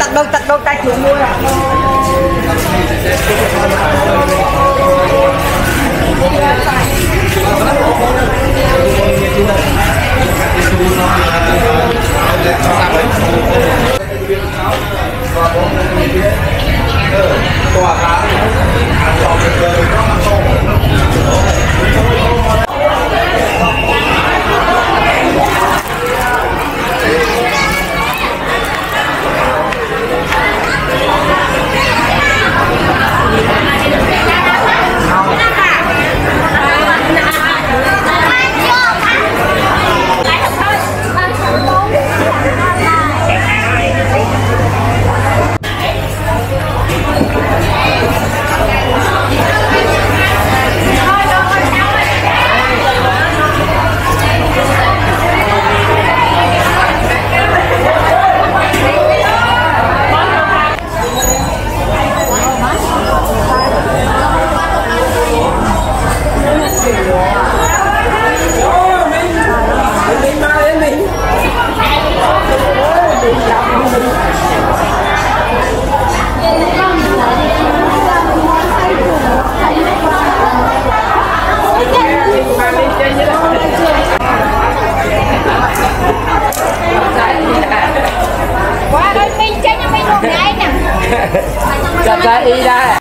tặng đâu tặng đâu tay chủ mua à 可以的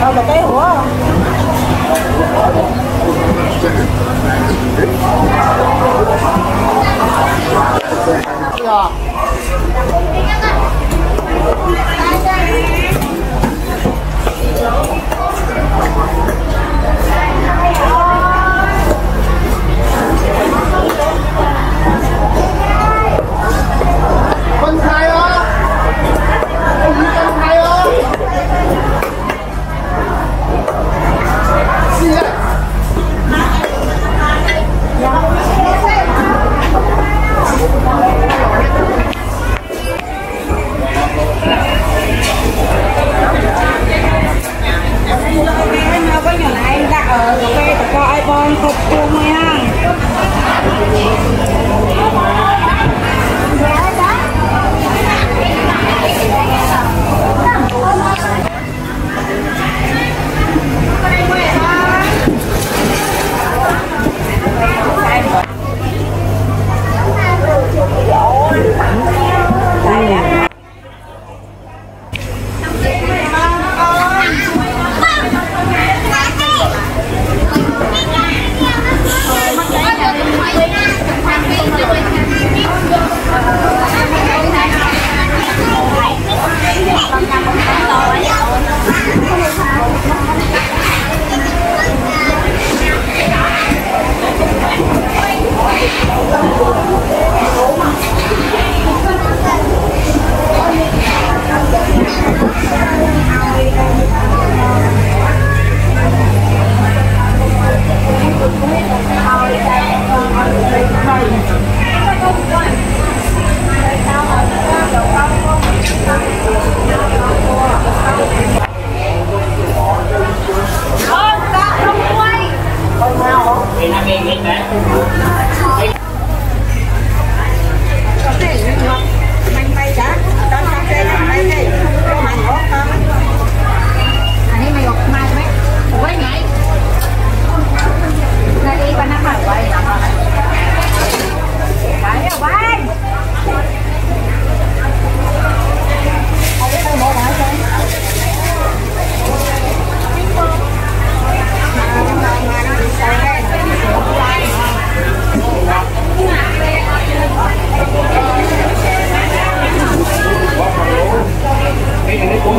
đâu là cái hủa Yeah.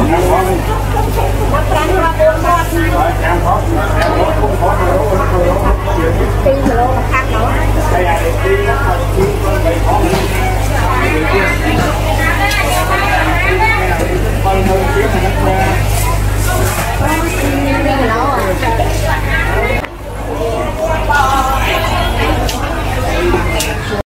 Vamos, vamos.